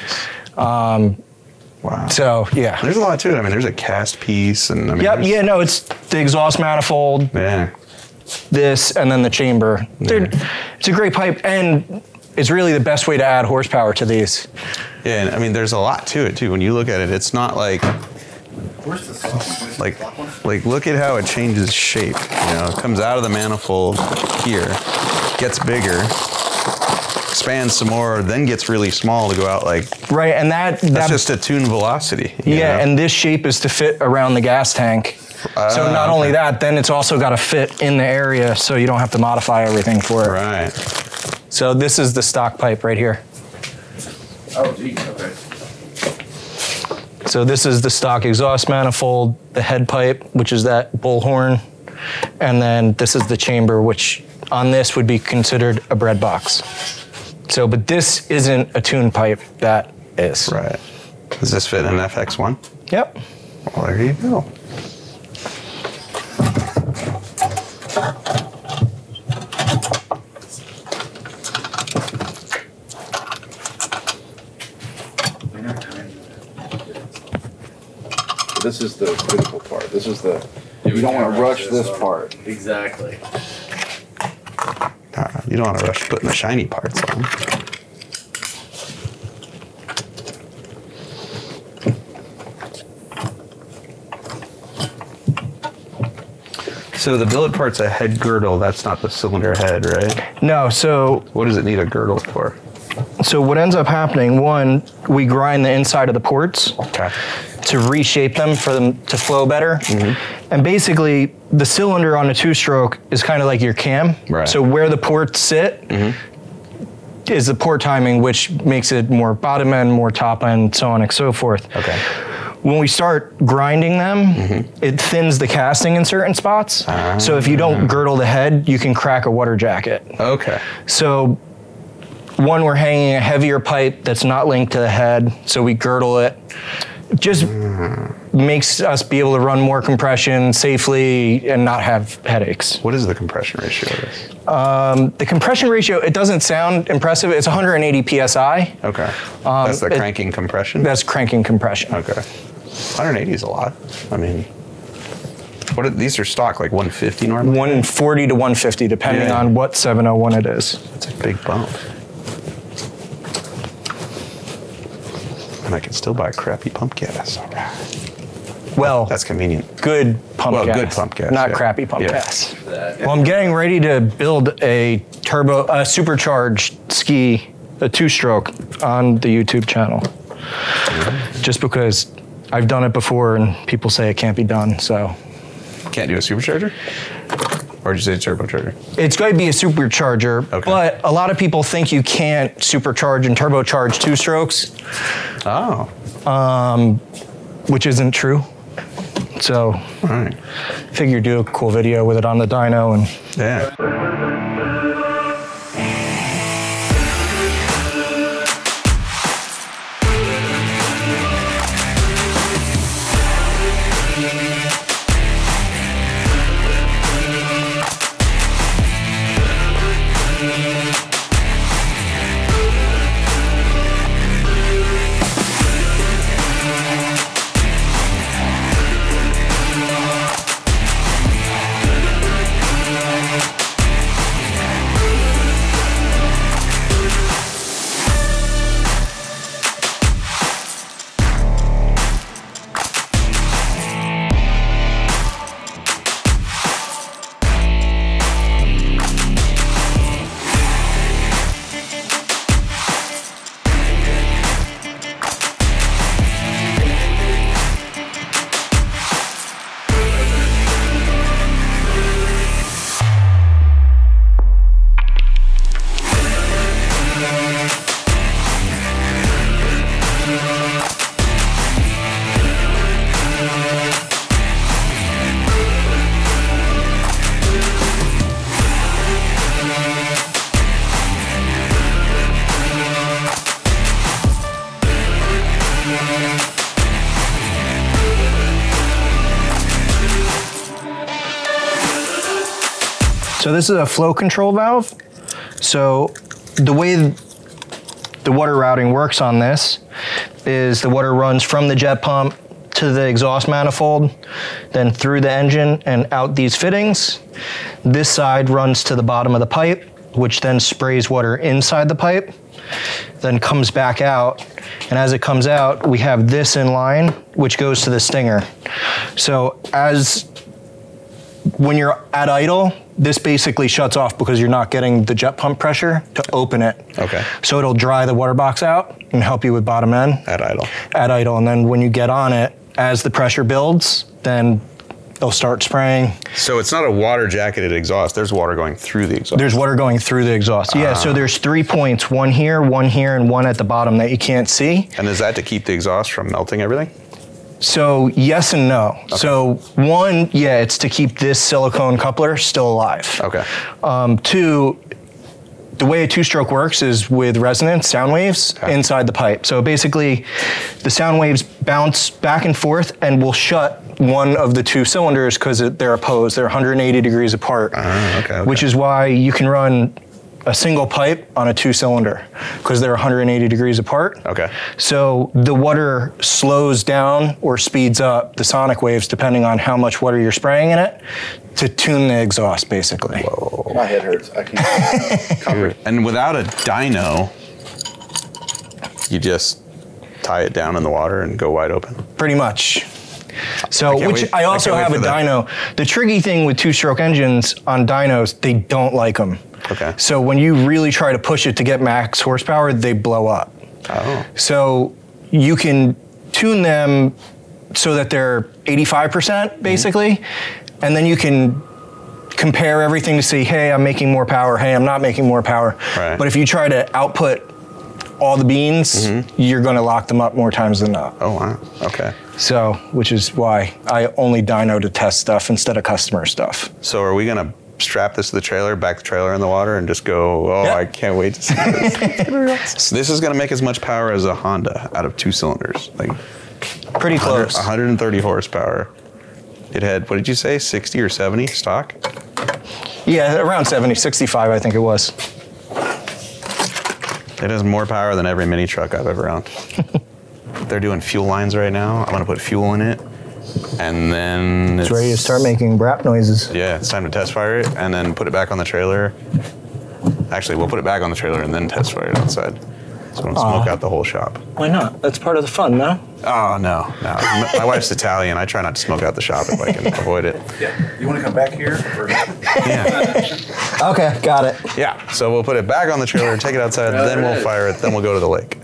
Um. Wow. So yeah. There's a lot to it. I mean, there's a cast piece, and I mean, Yep. Yeah. No, it's the exhaust manifold. Yeah. This and then the chamber. They're- It's a great pipe, and it's really the best way to add horsepower to these. Yeah, and I mean, there's a lot to it too. When you look at it, it's not like Where's the soft one? like like look at how it changes shape. You know, it comes out of the manifold here, gets bigger, expands some more, then gets really small to go out like Right, and that that's that just a tune velocity. you yeah, know? and this shape is to fit around the gas tank. So Ah, not only that, then it's also got to fit in the area, so you don't have to modify everything for it. right. So this is the stock pipe right here. Oh, geez, okay. So this is the stock exhaust manifold, the head pipe, which is that bullhorn, and then this is the chamber, which on this would be considered a bread box. So, but this isn't a tune pipe. That is. Right. Does this fit in an FX1? Yep. Well, there you go. This is the critical part. This is the. You don't want to rush this part. Exactly. Uh, you don't want to rush putting the shiny parts on. So the billet part's a head girdle. That's not the cylinder head, right? No. So, What does it need a girdle for? so what ends up happening? One, we grind the inside of the ports Okay. To reshape them for them to flow better. Mm-hmm. And basically, the cylinder on a two-stroke is kind of like your cam. Right. So where the ports sit mm-hmm. is the port timing, which makes it more bottom end, more top end, so on and so forth. Okay. When we start grinding them, mm-hmm. it thins the casting in certain spots. So if you don't ah. girdle the head, you can crack a water jacket. Okay. So, one, we're hanging a heavier pipe that's not linked to the head, so we girdle it. Just makes us be able to run more compression safely and not have headaches. What is the compression ratio of this? Um, the compression ratio, it doesn't sound impressive. It's 180 psi. Okay. Um, That's the it- cranking compression? That's cranking compression. Okay. 180 is a lot. I mean, what are, these are stock like 150 normally? 140 to 150, depending Yeah. on what 701 it is. That's a big bump. And I can still buy crappy pump gas. Well, That's convenient. good pump Well, gas. good pump gas, Not yeah. crappy pump Yeah. gas. Well, I'm getting ready to build a turbo, a supercharged ski, a two-stroke on the YouTube channel. Just because I've done it before and people say it can't be done, so Can't do a supercharger? Or did you say turbocharger? it's going to be a supercharger. Okay. But a lot of people think you can't supercharge and turbocharge two strokes, Oh, um, which isn't true. So all right. figure do a cool video with it on the dyno and Yeah. This is a flow control valve. So the way the water routing works on this is the water runs from the jet pump to the exhaust manifold, then through the engine and out these fittings. This side runs to the bottom of the pipe, which then sprays water inside the pipe, then comes back out. And as it comes out, we have this in line, which goes to the stinger. So as when you're at idle, this basically shuts off because you're not getting the jet pump pressure to open it. Okay. So it'll dry the water box out and help you with bottom end At idle. at idle. And then when you get on it, as the pressure builds, then they'll start spraying. So it's not a water jacketed exhaust. There's water going through the exhaust. There's water going through the exhaust. Yeah, so ah. there's three points, one here, one here, and one at the bottom that you can't see. and is that to keep the exhaust from melting everything? So yes and no. So one, yeah, it's to keep this silicone coupler still alive. Okay. Um, two, the way a two-stroke works is with resonance sound waves Okay. inside the pipe. So basically, the sound waves bounce back and forth and will shut one of the two cylinders because they're opposed. They're 180 degrees apart. Ah, okay, okay. Which is why you can run a single pipe on a two-cylinder because they're 180 degrees apart. Okay. So the water slows down or speeds up the sonic waves depending on how much water you're spraying in it to tune the exhaust, basically. Whoa. My head hurts. I can't. (laughs) cover it. And without a dyno, you just tie it down in the water and go wide open. Pretty much. So, can't which wait- I I also can't have a for that. dyno. The tricky thing with two-stroke engines on dynos, they don't like them. Okay. So when you really try to push it to get max horsepower, they blow up. Oh. So you can tune them so that they're 85% mm-hmm. basically, and then you can compare everything to see, hey, I'm making more power, hey, I'm not making more power. Right. But if you try to output all the beans, mm-hmm. you're going to lock them up more times than not. Oh wow. Okay. So, which is why I only dyno to test stuff instead of customer stuff. So are we gonna strap this to the trailer, back the trailer in the water, and just go? Oh, Yeah. I can't wait to see this. (laughs) so this is gonna make as much power as a Honda out of two cylinders, like Pretty close. 130 horsepower. It had what did you say, 60 or 70 stock? Yeah, around 70, 65, I think it was. It has more power than every mini truck I've ever owned. (laughs) They're doing fuel lines right now. I'm gonna put fuel in it, and then It's ready to start making brap noises. Yeah, it's time to test fire it, and then put it back on the trailer. Actually, we'll put it back on the trailer and then test fire it outside. So we don't smoke out the whole shop. Why not? That's part of the fun, no? Oh no, no. My wife's Italian. I try not to smoke out the shop if I can avoid it. Yeah. You want to come back here? Or? Yeah, (laughs) Okay, got it. yeah. So we'll put it back on the trailer, take it outside, then we'll fire it, then we'll go to the lake.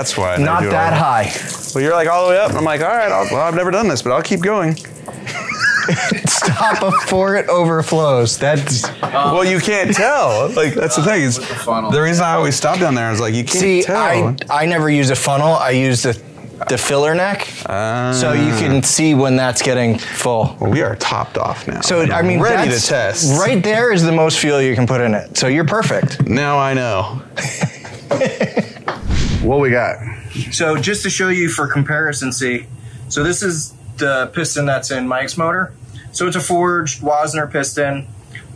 That's why. Not that all high. Well, you're like all the way up. And I'm like, all right, I'll, well, I've never done this, but I'll keep going. (laughs) Stop before it overflows. That's well, you can't tell. Like that's the thing is the funnel. the reason I always stop down there is like you can't see. tell. I I never use a funnel. I use the the filler neck, Ah. so you can see when that's getting full. well, we are topped off now. So And I I'm mean, ready to test. Right there is the most fuel you can put in it. So you're perfect. now, I know. (laughs) What we got? So just to show you for comparison, see, so this is the piston that's in Mike's motor. So it's a forged Wossner piston,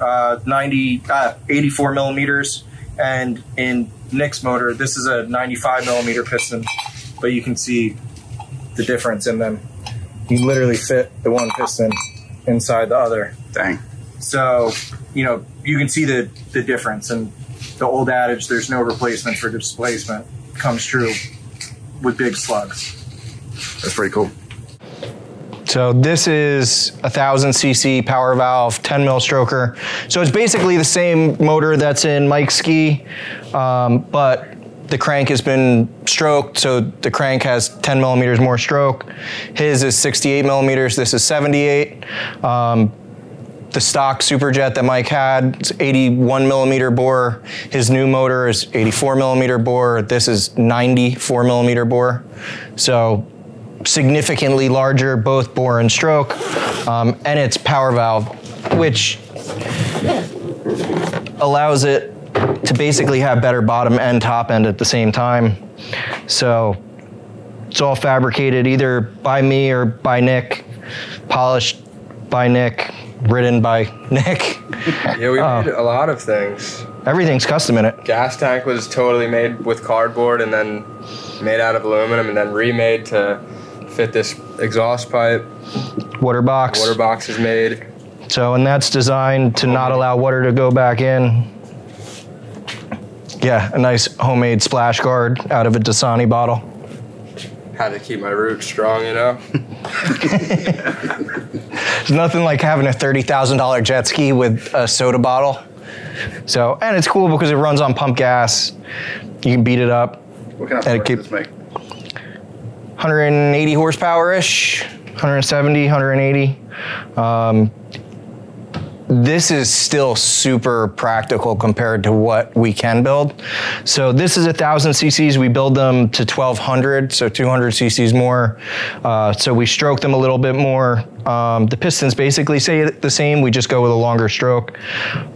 uh, 90, uh, 84 millimeters, and in Nick's motor, this is a 95 millimeter piston. But you can see the difference in them. You literally fit the one piston inside the other. Dang. So, you know, you can see the, the difference. And the old adage, there's no replacement for displacement, comes true with big slugs. That's pretty cool. So this is a thousand cc power valve, 10 mil stroker. So it's basically the same motor that's in Mike's ski, um, but the crank has been stroked, so the crank has 10 millimeters more stroke. His is 68 millimeters. This is 78. Um, the stock Superjet that Mike had is 81 millimeter bore. His new motor is 84 millimeter bore. This is 94 millimeter bore. So significantly larger, both bore and stroke, um, and it's power valve, which allows it to basically have better bottom and top end at the same time. So it's all fabricated either by me or by Nick, polished by Nick, ridden by Nick. (laughs) Yeah, we Oh. made a lot of things. Everything's custom in it. Gas tank was totally made with cardboard and then made out of aluminum and then remade to fit this exhaust pipe. Water box. Water box is made. So, and that's designed to not allow water to go back in. Yeah, a nice homemade splash guard out of a Dasani bottle. Had to keep my roots strong, you know. (laughs) There's nothing like having a $30,000 jet ski with a soda bottle. So, and it's cool because it runs on pump gas. You can beat it up. What kind of And it torque keep- does this make? 180 horsepower ish, 170, 180. Um, this is still super practical compared to what we can build. So this is a thousand cc's. We build them to 1200, so 200 cc's more. Uh, so we stroke them a little bit more. Um, the pistons basically stay the same. We just go with a longer stroke.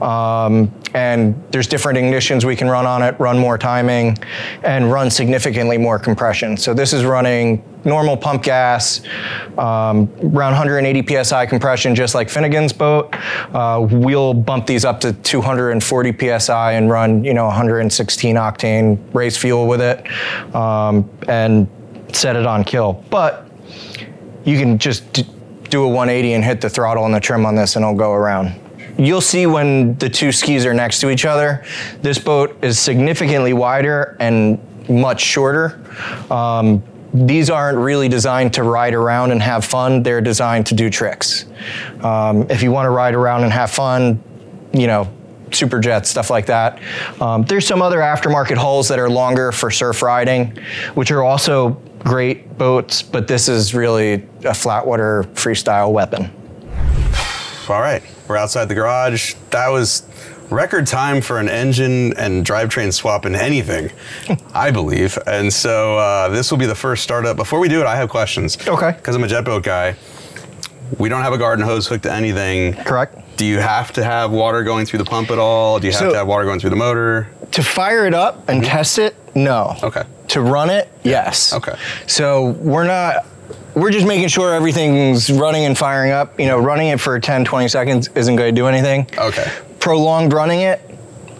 Um, and there's different ignitions we can run on it, run more timing, and run significantly more compression. So this is running normal pump gas, um, around 180 psi compression, just like Finnegan's boat. Uh, we'll bump these up to 240 psi and run, you know, 116 octane race fuel with it, um, and set it on kill. But you can just do a 180 and hit the throttle and the trim on this, and it'll go around. You'll see when the two skis are next to each other, this boat is significantly wider and much shorter. Um, these aren't really designed to ride around and have fun. They're designed to do tricks. Um, if you want to ride around and have fun, you know, Superjets, stuff like that. Um, there's some other aftermarket hulls that are longer for surf riding, which are also great boats, but this is really a flatwater freestyle weapon. All right, we're outside the garage. That was record time for an engine and drivetrain swap in anything, (laughs) I believe. And so uh, this will be the first startup. Before we do it, I have questions. Okay. Because I'm a jet boat guy. We don't have a garden hose hooked to anything. Correct. Do you have to have water going through the pump at all? Do you have So- to have water going through the motor? To fire it up and test it, no. Okay. To run it, yes. Okay. So we're not, we're just making sure everything's running and firing up. You know, running it for 10, 20 seconds isn't going to do anything. Okay. Prolonged running it,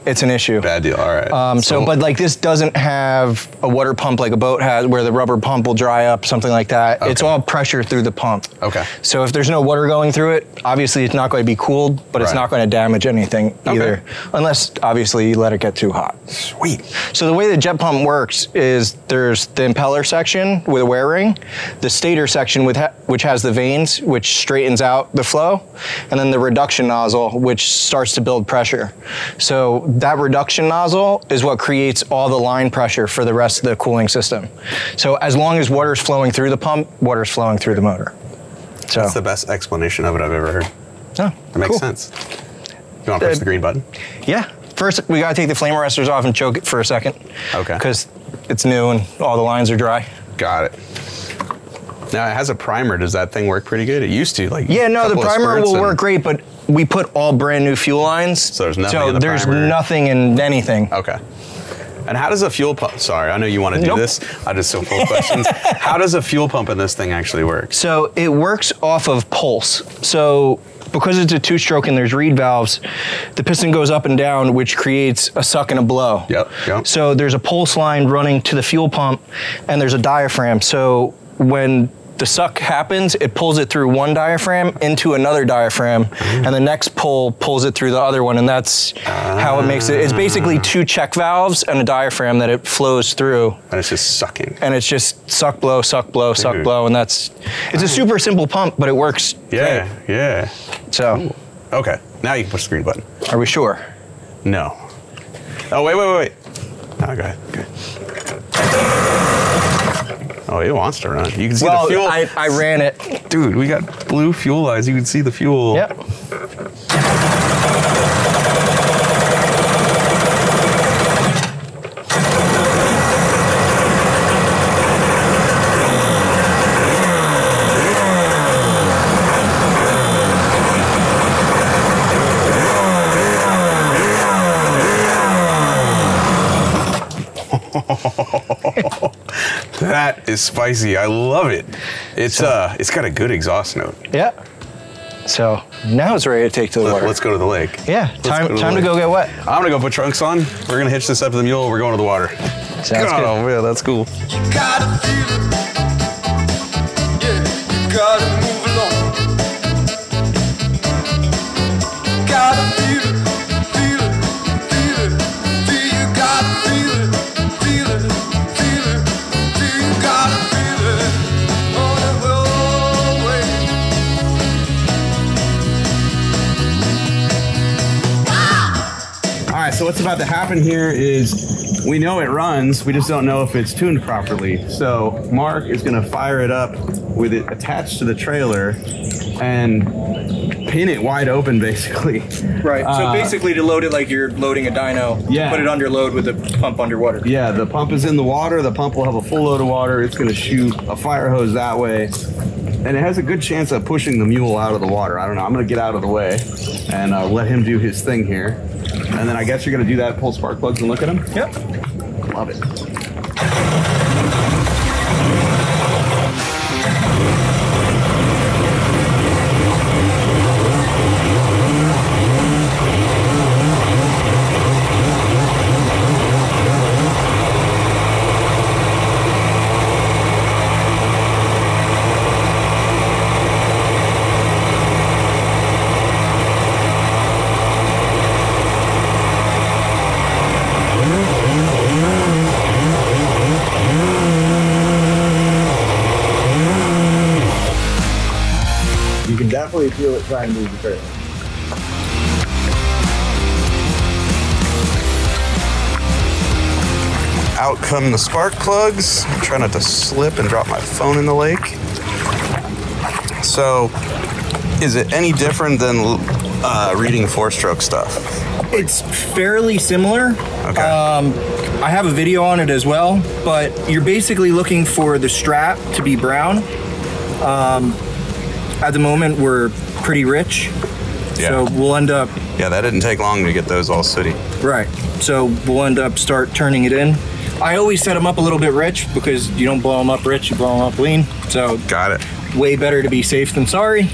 it's an issue. Bad deal. All right. Um, so, but like this doesn't have a water pump like a boat has, where the rubber pump will dry up, something like that. It's all pressure through the pump. Okay. So if there's no water going through it, obviously it's not going to be cooled, but it's not going to damage anything Okay. either, unless obviously you let it get too hot. Sweet. So the way the jet pump works is there's the impeller section with a wear ring, the stator section with ha- which has the vanes, which straightens out the flow, and then the reduction nozzle, which starts to build pressure. So that reduction nozzle is what creates all the line pressure for the rest of the cooling system. So as long as water's flowing through the pump, water's flowing through the motor. So That's the best explanation of it I've ever heard. oh, That makes cool. sense. You want to press Uh, the green button? Yeah. First, we gotta take the flame arresters off and choke it for a second. Okay. Because it's new and all the lines are dry. Got it. Now it has a primer. Does that thing work pretty good? It used to. Like Yeah, no, the primer will work great, but we put all brand new fuel lines. So there's nothing So in the there's primer. nothing in anything. Okay. And how does a fuel pump? Sorry, I know you want to do Nope. this. I just so full of questions. (laughs) how does a fuel pump in this thing actually work? So it works off of pulse. So because it's a two-stroke and there's reed valves, the piston goes up and down, which creates a suck and a blow. Yep, yep. So there's a pulse line running to the fuel pump, and there's a diaphragm. So when the suck happens, it pulls it through one diaphragm into another diaphragm, Mm-hmm. and the next pull pulls it through the other one, and that's how it makes it. It's basically two check valves and a diaphragm that it flows through And it's just sucking. and it's just suck blow suck blow suck blow and that's it's a super simple pump but it works Yeah, yeah. great. so Okay. Now you can push the green button. are we sure No. Oh wait, wait, wait, wait. Oh, go ahead. Okay. Oh, it wants to run. You can see well the fuel. I, I ran it Dude, we got blue fuel lines. You can see the fuel. yep that is spicy. I love it. It's uh, it's got a good exhaust note. Yeah. So now it's ready to take to the lake. Let, water. us go to the lake. yeah, time go to the time to go get wet. I'm gonna go put trunks on. We're gonna hitch this up to the mule. We're going to the water. Sounds good. oh man, that's cool. So what's about to happen here is we know it runs, we just don't know if it's tuned properly. So Mark is gonna fire it up with it attached to the trailer and pin it wide open (laughs) basically. Right. So Uh, basically, to load it like you're loading a dyno, Yeah. put it under load with the pump underwater. Yeah, the pump is in the water, the pump will have a full load of water, it's gonna shoot a fire hose that way. And it has a good chance of pushing the mule out of the water. I don't know. I'm gonna get out of the way and uh, let him do his thing here. And then I guess you're gonna do that, pull spark plugs and look at them? Yep. Love it. Definitely feel it trying to move the trailer. Out come the spark plugs. I'm trying not to slip and drop my phone in the lake. So, is it any different than uh, reading four-stroke stuff? It's fairly similar. Okay. Um, I have a video on it as well, but you're basically looking for the strap to be brown. Um, at the moment, we're pretty rich, Yeah. so we'll end up yeah, that didn't take long to get those all sooty. right. So we'll end up start turning it in. I always set them up a little bit rich because you don't blow them up rich, you blow them up lean. So Got it. way better to be safe than sorry.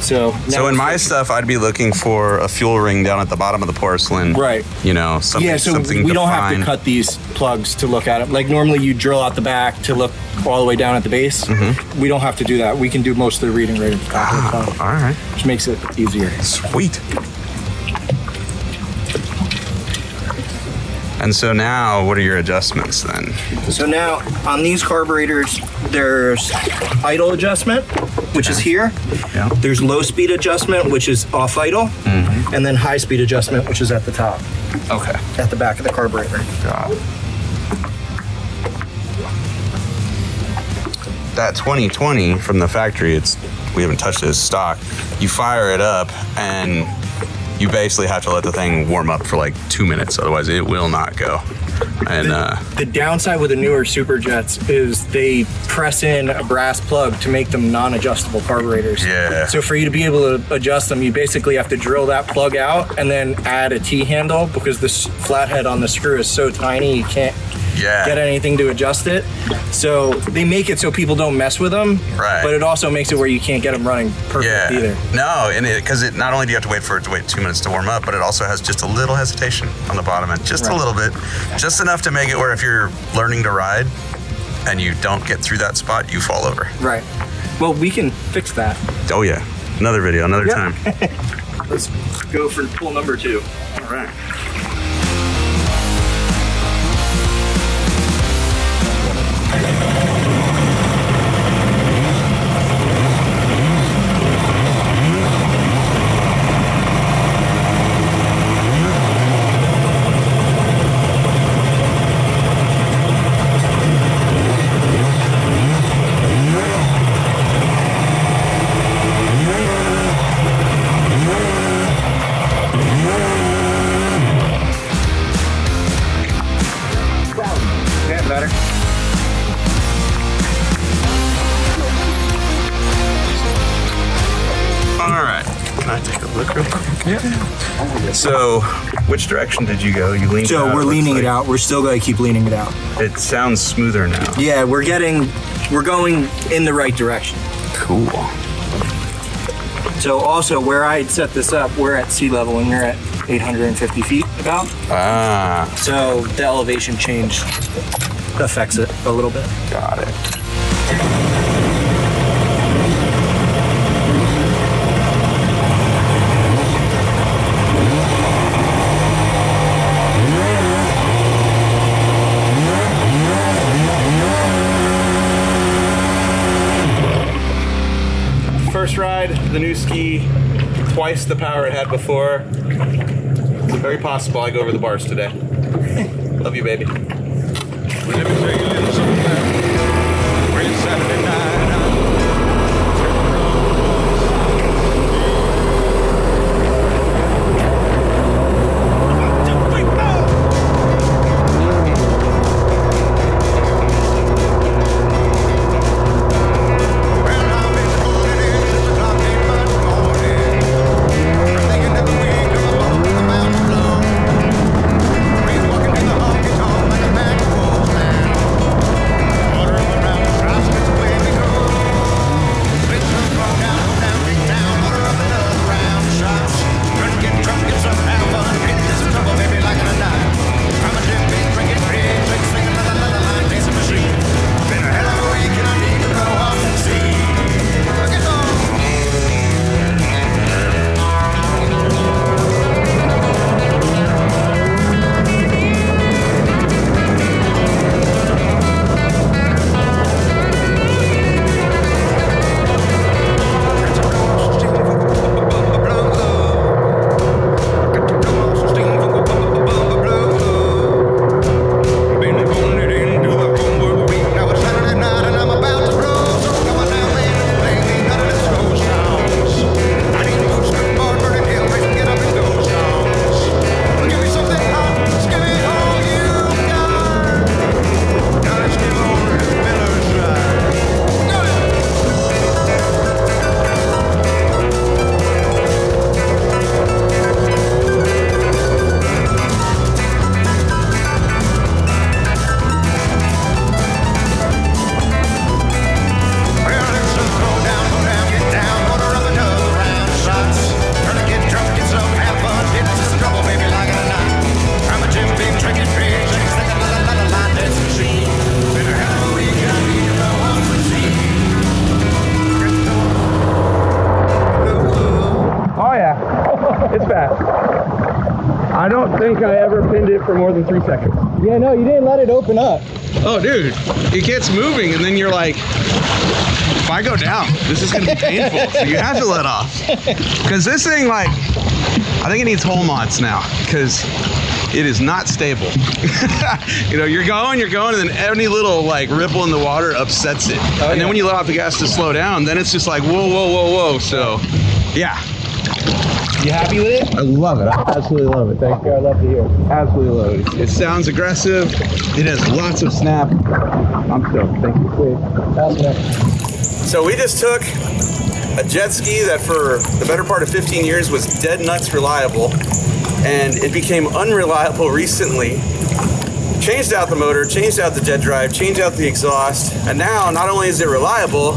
So So in my like- stuff, I'd be looking for a fuel ring down at the bottom of the porcelain. Right. You know, something. yeah, so something we don't have to cut these plugs to look at it. Like normally you drill out the back to look all the way down at the base. Mm-hmm. We don't have to do that. We can do most of the reading right at the top of the phone, All right. which makes it easier. Sweet. And so now, what are your adjustments then? So now on these carburetors, there's idle adjustment, which is here. Yeah. There's low speed adjustment, which is off idle, mm-hmm. and then high speed adjustment, which is at the top, Okay. at the back of the carburetor. Got it. That 2020 from the factory, it's we haven't touched it, it's stock. You fire it up and you basically have to let the thing warm up for like two minutes, otherwise it will not go. And uh, The downside with the newer Superjets is they press in a brass plug to make them non-adjustable carburetors. Yeah. So for you to be able to adjust them, you basically have to drill that plug out and then add a T-handle because this flathead on the screw is so tiny you can't yeah, get anything to adjust it. So they make it so people don't mess with them. Right. But it also makes it where you can't get them running perfect yeah. either. No, and it because it not only do you have to wait for it to wait two minutes to warm up, but it also has just a little hesitation on the bottom end, just a little bit, just enough to make it where if you're learning to ride and you don't get through that spot, you fall over. Right. Well, we can fix that. Oh yeah, another video, another Yep. time. (laughs) Let's go for pull number two. All right. So Which direction did you go? You leaned So out, we're leaning like. it out. We're still going to keep leaning it out. It sounds smoother now. Yeah, we're getting, we're going in the right direction. Cool. So also where I had set this up, we're at sea level and you're at 850 feet about. Ah, So the elevation change affects it a little bit. got it. First ride, the new ski, twice the power it had before. It's very possible I go over the bars today. (laughs) Love you, baby. Think I ever pinned it for more than three seconds. Yeah, no, you didn't let it open up. Oh, dude, it gets moving, and then you're like, if I go down, this is gonna be painful. so you have to let off. Because this thing, like, I think it needs hull mods now, because it is not stable. (laughs) you know, you're going, you're going, and then any little like ripple in the water upsets it. Oh, and then when you let off the gas to slow down, then it's just like whoa, whoa, whoa, whoa. So, yeah. You happy with it? I love it. I absolutely love it. Thank you. I love to hear. Absolutely love it. It sounds aggressive. It has lots of snap. I'm stoked. Thank you. So we just took a jet ski that for the better part of 15 years was dead nuts reliable, and it became unreliable recently. Changed out the motor, changed out the jet drive, changed out the exhaust, and now not only is it reliable,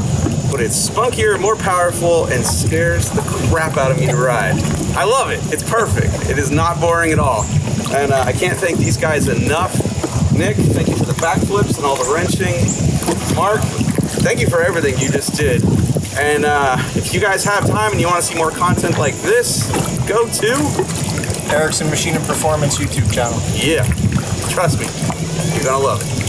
but it's spunkier, more powerful, and scares the crap out of me to ride. I love it. It's perfect. It is not boring at all. And uh, I can't thank these guys enough. Nick, thank you for the backflips and all the wrenching. Mark, thank you for everything you just did. And uh, if you guys have time and you want to see more content like this, go to Erickson Machine and Performance YouTube channel. yeah. Trust me, you're gonna love it.